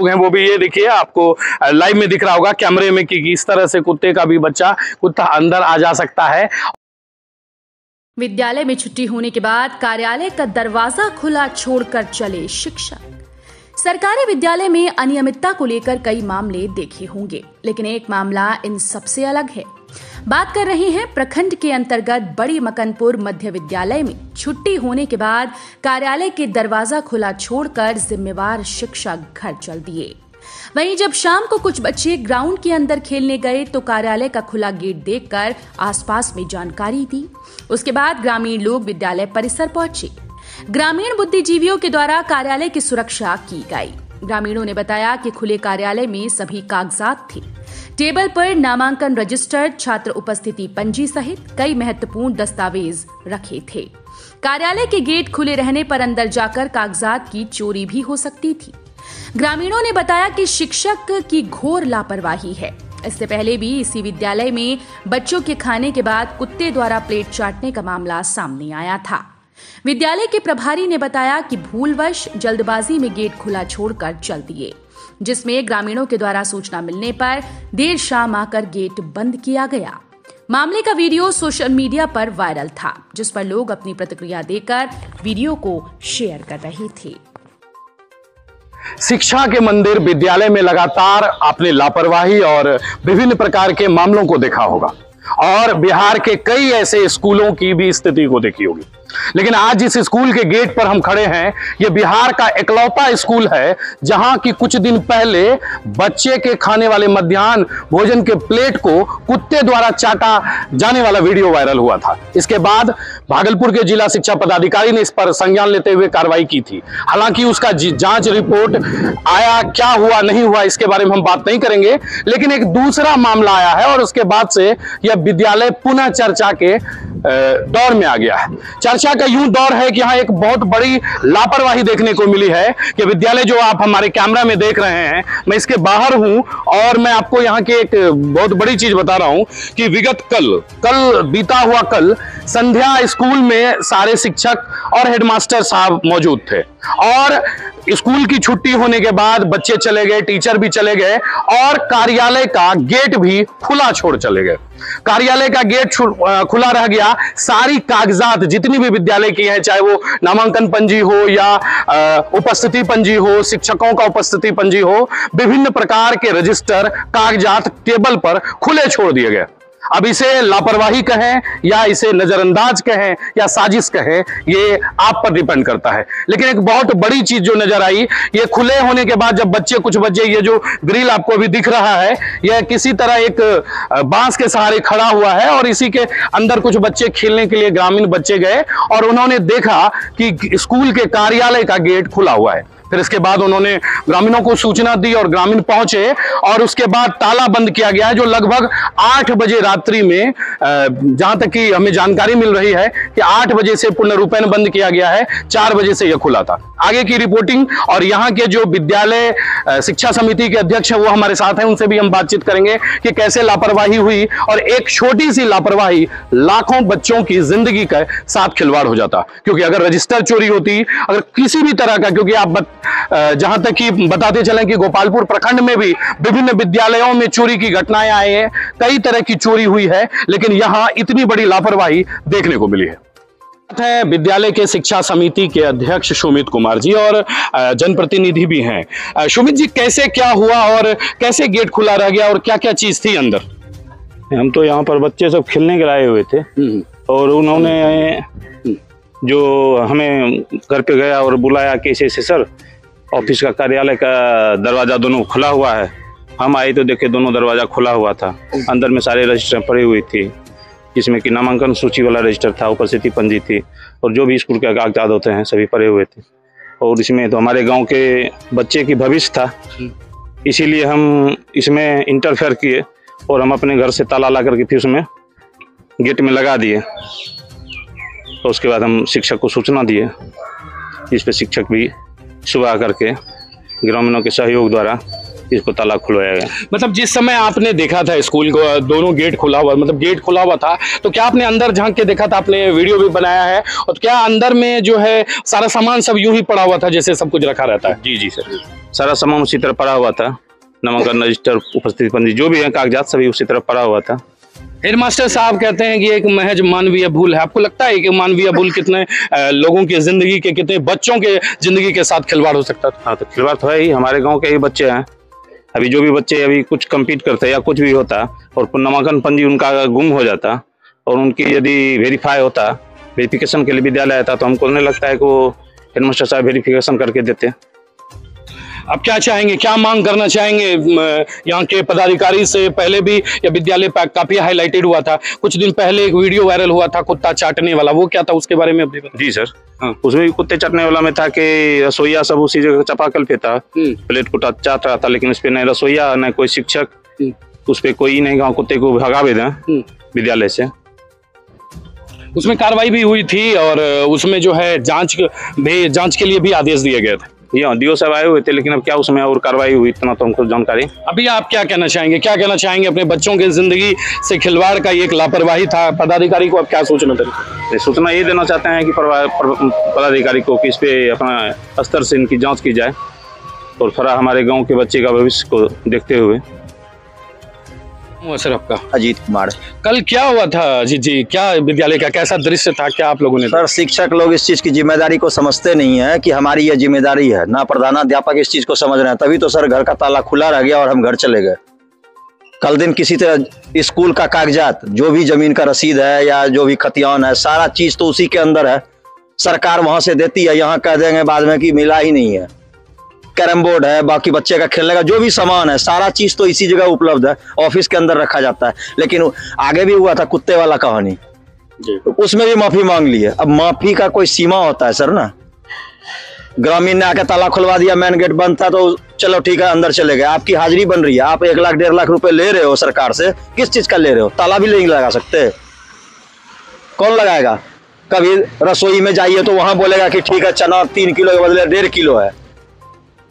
लोग हैं, वो भी ये देखिए, आपको लाइव में दिख रहा होगा कैमरे में कि किस तरह से कुत्ते का भी बच्चा, कुत्ता अंदर आ जा सकता है। विद्यालय में छुट्टी होने के बाद कार्यालय का दरवाज़ा खुला छोड़कर चले शिक्षक। सरकारी विद्यालय में अनियमितता को लेकर कई मामले देखे होंगे, लेकिन एक मामला इन सबसे अलग है। बात कर रहे हैं प्रखंड के अंतर्गत बड़ी मकनपुर मध्य विद्यालय में। छुट्टी होने के बाद कार्यालय के दरवाज़ा खुला छोड़कर जिम्मेवार शिक्षक घर चल दिए। वहीं जब शाम को कुछ बच्चे ग्राउंड के अंदर खेलने गए तो कार्यालय का खुला गेट देखकर आसपास में जानकारी दी। उसके बाद ग्रामीण लोग विद्यालय परिसर पहुँचे। ग्रामीण बुद्धिजीवियों के द्वारा कार्यालय की सुरक्षा की गई। ग्रामीणों ने बताया कि खुले कार्यालय में सभी कागजात थे। टेबल पर नामांकन रजिस्टर छात्र उपस्थिति पंजी सहित कई महत्वपूर्ण दस्तावेज़ रखे थे। कार्यालय के गेट खुले रहने पर अंदर जाकर कागजात की चोरी भी हो सकती थी। ग्रामीणों ने बताया कि शिक्षक की घोर लापरवाही है। इससे पहले भी इसी विद्यालय में बच्चों के खाने के बाद कुत्ते द्वारा प्लेट चाटने का मामला सामने आया था। विद्यालय के प्रभारी ने बताया कि भूलवश जल्दबाजी में गेट खुला छोड़कर चल दिए। जिसमें ग्रामीणों के द्वारा सूचना मिलने पर देर शाम आकर गेट बंद किया गया। मामले का वीडियो सोशल मीडिया पर वायरल था, जिस पर लोग अपनी प्रतिक्रिया देकर वीडियो को शेयर कर रहे थे। शिक्षा के मंदिर विद्यालय में लगातार आपने लापरवाही और विभिन्न प्रकार के मामलों को देखा होगा, और बिहार के कई ऐसे स्कूलों की भी स्थिति को देखी होगी। लेकिन आज जिस स्कूल के गेट पर हम खड़े हैं। यह बिहार का इकलौता स्कूल है, जहाँ की कुछ दिन पहले बच्चे के खाने वाले मध्यान्ह भोजन के प्लेट को कुत्ते द्वारा चाटा जाने वाला वीडियो वायरल हुआ था। इसके बाद भागलपुर के जिला शिक्षा पदाधिकारी ने इस पर संज्ञान लेते हुए कार्रवाई की थी। हालाँकि उसका जाँच रिपोर्ट आया, क्या हुआ, नहीं हुआ, इसके बारे में हम बात नहीं करेंगे, लेकिन एक दूसरा मामला आया है और उसके बाद से यह विद्यालय पुनः चर्चा के दौर में आ गया है। चर्चा का यूँ दौर है कि यहाँ एक बहुत बड़ी लापरवाही देखने को मिली है कि विद्यालय जो आप हमारे कैमरा में देख रहे हैं, मैं इसके बाहर हूँ और मैं आपको यहाँ की एक बहुत बड़ी चीज़ बता रहा हूँ कि विगत कल कल बीता हुआ कल संध्या स्कूल में सारे शिक्षक और हेडमास्टर साहब मौजूद थे। और स्कूल की छुट्टी होने के बाद बच्चे चले गए, टीचर भी चले गए और कार्यालय का गेट भी खुला छोड़ चले गए। कार्यालय का गेट खुला रह गया। सारी कागजात जितनी भी विद्यालय की है, चाहे वो नामांकन पंजी हो या उपस्थिति पंजी हो, शिक्षकों का उपस्थिति पंजी हो, विभिन्न प्रकार के रजिस्टर, कागजात, टेबल पर खुले छोड़ दिए गए। अब इसे लापरवाही कहें, या इसे नजरअंदाज कहें, या साजिश कहें, ये आप पर डिपेंड करता है। लेकिन एक बहुत बड़ी चीज़ जो नज़र आई, ये खुले होने के बाद जब बच्चे, कुछ बच्चे, ये जो ग्रिल आपको अभी दिख रहा है, यह किसी तरह एक बाँस के सहारे खड़ा हुआ है और इसी के अंदर कुछ बच्चे खेलने के लिए ग्रामीण बच्चे गए और उन्होंने देखा कि स्कूल के कार्यालय का गेट खुला हुआ है। फिर इसके बाद उन्होंने ग्रामीणों को सूचना दी और ग्रामीण पहुँचे और उसके बाद ताला बंद किया गया है, जो लगभग आठ बजे रात्रि में जहाँ तक कि हमें जानकारी मिल रही है कि आठ बजे से पूर्ण रूपेण बंद किया गया है, चार बजे से यह खुला था। आगे की रिपोर्टिंग और यहाँ के जो विद्यालय शिक्षा समिति के अध्यक्ष है, वो हमारे साथ हैं, उनसे भी हम बातचीत करेंगे कि कैसे लापरवाही हुई और एक छोटी सी लापरवाही लाखों बच्चों की ज़िंदगी का साथ खिलवाड़ हो जाता। क्योंकि अगर रजिस्टर चोरी होती, अगर किसी भी तरह का, क्योंकि आप जहाँ तक कि बताते चलें कि गोपालपुर प्रखंड में भी विभिन्न विद्यालयों में चोरी की घटनाएँ आई हैं। कई तरह की चोरी हुई है लेकिन यहाँ इतनी बड़ी लापरवाही देखने को मिली है। है विद्यालय के शिक्षा समिति के अध्यक्ष सुमित कुमार जी और जनप्रतिनिधि भी हैं। सुमित जी कैसे क्या हुआ और कैसे गेट खुला रह गया और क्या क्या चीज़ थी अंदर? हम तो यहाँ पर बच्चे सब खेलने के लाए हुए थे। हम्म। और उन्होंने जो हमें घर पे गया और बुलाया कि ऐसे ऐसे सर ऑफ़िस का कार्यालय का दरवाज़ा दोनों खुला हुआ है। हम आए तो देखे दोनों दरवाज़ा खुला हुआ था। अंदर में सारे रजिस्टर पड़ी हुई थी, जिसमें कि नामांकन सूची वाला रजिस्टर था, उपस्थिति पंजी थी और जो भी स्कूल के कागजात होते हैं, सभी पड़े हुए थे। और इसमें तो हमारे गाँव के बच्चे की भविष्य था। इसीलिए हम इसमें इंटरफेयर किए और हम अपने घर से ताला ला करके फिर उसमें गेट में लगा दिए। तो उसके बाद हम शिक्षक को सूचना दिए जिस पर शिक्षक भी सुबह करके ग्रामीणों के सहयोग द्वारा इसको ताला खुलवाया गया। मतलब जिस समय आपने देखा था स्कूल को दोनों गेट खुला हुआ मतलब गेट खुला हुआ था तो क्या आपने अंदर झाँक के देखा था? आपने वीडियो भी बनाया है और क्या अंदर में जो है सारा सामान सब यूँ ही पड़ा हुआ था जैसे सब कुछ रखा रहता है? जी जी सर। सारा सामान उसी तरह पड़ा हुआ था। नामांकन रजिस्टर उपस्थिति पंजी जो भी है कागजात सभी उसी तरह पड़ा हुआ था। हेडमास्टर साहब कहते हैं कि एक महज मानवीय भूल है। आपको लगता है कि मानवीय भूल कितने लोगों की ज़िंदगी के, कितने बच्चों के ज़िंदगी के साथ खिलवाड़ हो सकता था? हाँ तो खिलवाड़ तो है ही। हमारे गाँव के ही बच्चे हैं। अभी जो भी बच्चे अभी कुछ कम्पीट करते या कुछ भी होता और नामांकन पंजी उनका गुम हो जाता और उनकी यदि वेरीफाई होता वेरिफिकेशन के लिए विद्यालय आता तो हमको नहीं लगता है कि वो हेडमास्टर साहब वेरिफिकेशन करके देते। अब क्या चाहेंगे क्या मांग करना चाहेंगे? यहाँ के पदाधिकारी से पहले भी यह विद्यालय काफ़ी हाईलाइटेड हुआ था। कुछ दिन पहले एक वीडियो वायरल हुआ था कुत्ता चाटने वाला। वो क्या था उसके बारे में जी सर। हाँ। उसमें भी कुत्ते चटने वाला में था कि रसोईया सब उसी जगह चपाकल पे था। हम्म। प्लेट कुटा चाट रहा था लेकिन उस पे न रसोईया न कोई शिक्षक। हम्म। उस पर कोई नहीं गाँव कुत्ते को भगावे दें हम्म। विद्यालय से। उसमें कार्रवाई भी हुई थी और उसमें जो है जाँच भी जाँच के लिए भी आदेश दिए गए थे। ये डीओ साहब आए हुए थे लेकिन अब क्या उसमें और कार्रवाई हुई इतना तो हमको जानकारी? अभी आप क्या कहना चाहेंगे? क्या कहना चाहेंगे अपने बच्चों की ज़िंदगी से खिलवाड़ का एक लापरवाही था पदाधिकारी को? आप क्या सूचना दें ये सूचना ये देना चाहते हैं कि पदाधिकारी को कि इस पे अपना स्तर से इनकी जाँच की जाए और थोड़ा हमारे गाँव के बच्चे का भविष्य को देखते हुए। सर आपका। अजीत कुमार। कल क्या हुआ था जी जी? क्या विद्यालय का कैसा दृश्य था? क्या आप लोगों ने सर शिक्षक लोग इस चीज़ की ज़िम्मेदारी को समझते नहीं है कि हमारी ये ज़िम्मेदारी है। ना प्रधानाध्यापक इस चीज़ को समझ रहे हैं। तभी तो सर घर का ताला खुला रह गया और हम घर चले गए। कल दिन किसी तरह स्कूल का कागजात जो भी ज़मीन का रसीद है या जो भी खतियान है सारा चीज़ तो उसी के अंदर है। सरकार वहाँ से देती है यहाँ कह देंगे बाद में कि मिला ही नहीं है। कैरम बोर्ड है बाकी बच्चे का खेलने का जो भी सामान है सारा चीज़ तो इसी जगह उपलब्ध है ऑफ़िस के अंदर रखा जाता है। लेकिन आगे भी हुआ था कुत्ते वाला कहानी। उसमें भी माफ़ी मांग ली है। अब माफ़ी का कोई सीमा होता है सर ना? ग्रामीण ने आके ताला खुलवा दिया मेन गेट बंद था तो चलो ठीक है अंदर चले गए। आपकी हाजिरी बन रही है। आप एक लाख डेढ़ लाख रुपए ले रहे हो सरकार से। किस चीज़ का ले रहे हो? ताला भी नहीं लगा सकते। कौन लगाएगा? कभी रसोई में जाइए तो वहाँ बोलेगा कि ठीक है चना तीन किलो के बदले डेढ़ किलो है।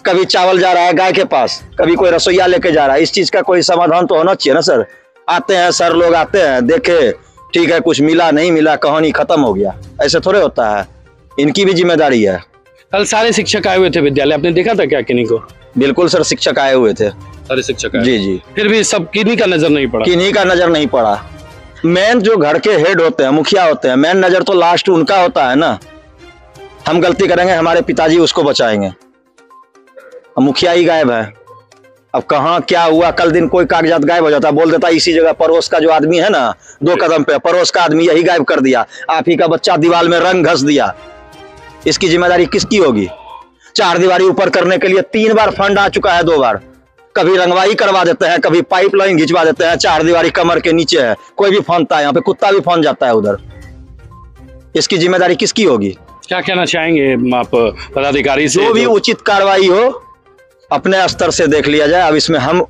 कभी चावल जा रहा है गाय के पास कभी कोई रसोईया लेके जा रहा है इस चीज़ का कोई समाधान तो होना चाहिए ना सर? आते हैं सर लोग आते हैं देखे ठीक है कुछ मिला नहीं मिला कहानी खत्म हो गया। ऐसे थोड़े होता है। इनकी भी ज़िम्मेदारी है। कल सारे शिक्षक आए हुए थे विद्यालय आपने देखा था क्या किन्हीं को? बिल्कुल सर शिक्षक आए हुए थे। सारे शिक्षक जी जी। फिर भी सब किन्हीं का नज़र नहीं पड़ा? किन्हीं का नज़र नहीं पड़ा। मेन जो घर के हेड होते हैं मुखिया होते हैं मेन नज़र तो लास्ट उनका होता है ना। हम गलती करेंगे हमारे पिताजी उसको बचाएँगे। अब मुखिया ही गायब है। अब कहाँ क्या हुआ? कल दिन कोई कागजात गायब हो जाता। बोल देता इसी जगह पड़ोस का जो आदमी है ना दो कदम पे पड़ोस का आदमी यही गायब कर दिया। आप ही का बच्चा दीवार में रंग घस दिया। इसकी ज़िम्मेदारी किसकी होगी? चार दीवारी ऊपर करने के लिए तीन बार फंड आ चुका है दो बार। कभी रंगवाई करवा देते हैं कभी पाइपलाइन घिंचवा देते हैं चार दीवारी कमर के नीचे है। कोई भी फंसता है यहाँ पे कुत्ता भी फंस जाता है उधर। इसकी ज़िम्मेदारी किसकी होगी? क्या कहना चाहेंगे आप पदाधिकारी से जो भी उचित कार्रवाई हो अपने स्तर से देख लिया जाए अब इसमें हम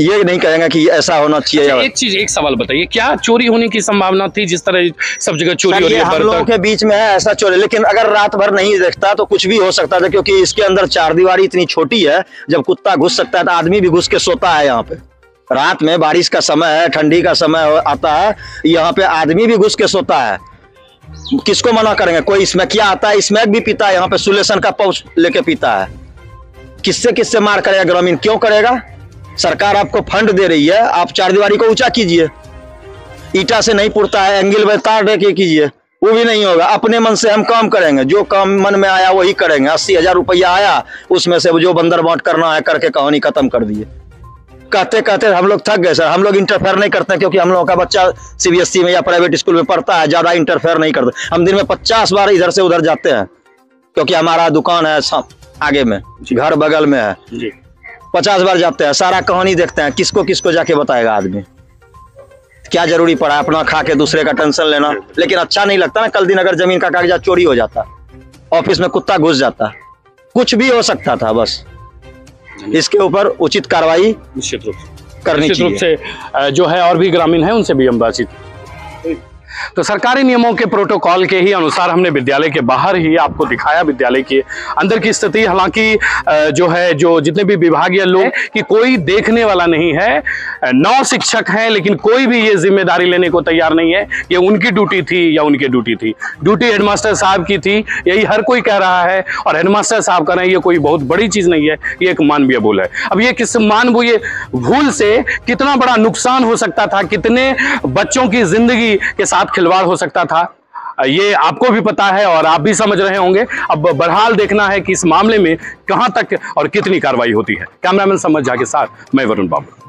ये नहीं कहेंगे कि ऐसा होना चाहिए। या एक चीज़ एक सवाल बताइए क्या चोरी होने की संभावना थी जिस तरह सब जगह चोरी हो रही है हम लोगों के बीच में है ऐसा चोरी लेकिन अगर रात भर नहीं देखता तो कुछ भी हो सकता था क्योंकि इसके अंदर चार दीवारी इतनी छोटी है जब कुत्ता घुस सकता है तो आदमी भी घुस के सोता है यहाँ पे। रात में बारिश का समय है ठंडी का समय आता है यहाँ पे आदमी भी घुस के सोता है। किसको मना करेंगे? कोई स्मैक क्या आता है स्मैक भी पीता है यहाँ पे सुलेशन का पाउच लेके पीता है। किससे किससे मार करेगा ग्रामीण? क्यों करेगा? सरकार आपको फंड दे रही है, आप चार दीवारी को ऊँचा कीजिए। ईटा से नहीं पुरता है, एंगल में तार कीजिए। वो भी नहीं होगा। अपने मन से हम काम करेंगे। जो काम मन में आया, वही करेंगे। अस्सी हज़ार रुपया आया, उसमें से जो बंदर बांट करना है, करके कहानी खत्म कर दिए। कहते कहते हम लोग थक गए, सर। हम लोग इंटरफेयर नहीं करते, क्योंकि हम लोगों का बच्चा सीबीएसई में या प्राइवेट स्कूल में पढ़ता है, ज़्यादा इंटरफेयर नहीं करते। हम दिन में पचास बार इधर से उधर जाते हैं, क्योंकि हमारा दुकान है आगे में। घर बगल में है। जी। पचास बार जाते हैं सारा कहानी देखते हैं किसको किसको जाके बताएगा आदमी? क्या ज़रूरी पड़ा अपना खा के दूसरे का टेंशन लेना? लेकिन अच्छा नहीं लगता ना कल दिन अगर ज़मीन का कागजात चोरी हो जाता ऑफ़िस में कुत्ता घुस जाता कुछ भी हो सकता था बस। इसके ऊपर उचित कार्रवाई निश्चित रूप से। करनी निश्चित रूप से जो है और भी ग्रामीण है उनसे भी हम बातचीत तो सरकारी नियमों के प्रोटोकॉल के ही अनुसार हमने विद्यालय के बाहर ही आपको दिखाया विद्यालय के अंदर की स्थिति। हालाँकि जो है जो जितने भी विभागीय लोग कि कोई देखने वाला नहीं है नौ शिक्षक हैं लेकिन कोई भी ये ज़िम्मेदारी लेने को तैयार नहीं है। ये उनकी ड्यूटी थी या उनकी ड्यूटी थी। ड्यूटी हेडमास्टर साहब की थी यही हर कोई कह रहा है और हेडमास्टर साहब कह रहे हैं ये कोई बहुत बड़ी चीज़ नहीं है ये एक मानवीय भूल है। अब ये किस मानवीय भूल से कितना बड़ा नुकसान हो सकता था कितने बच्चों की ज़िंदगी के साथ खिलवाड़ हो सकता था। ये आपको भी पता है और आप भी समझ रहे होंगे। अब बरहाल देखना है कि इस मामले में कहाँ तक और कितनी कार्रवाई होती है। कैमरामैन समझ झा के साथ, मैं वरुण बाबू।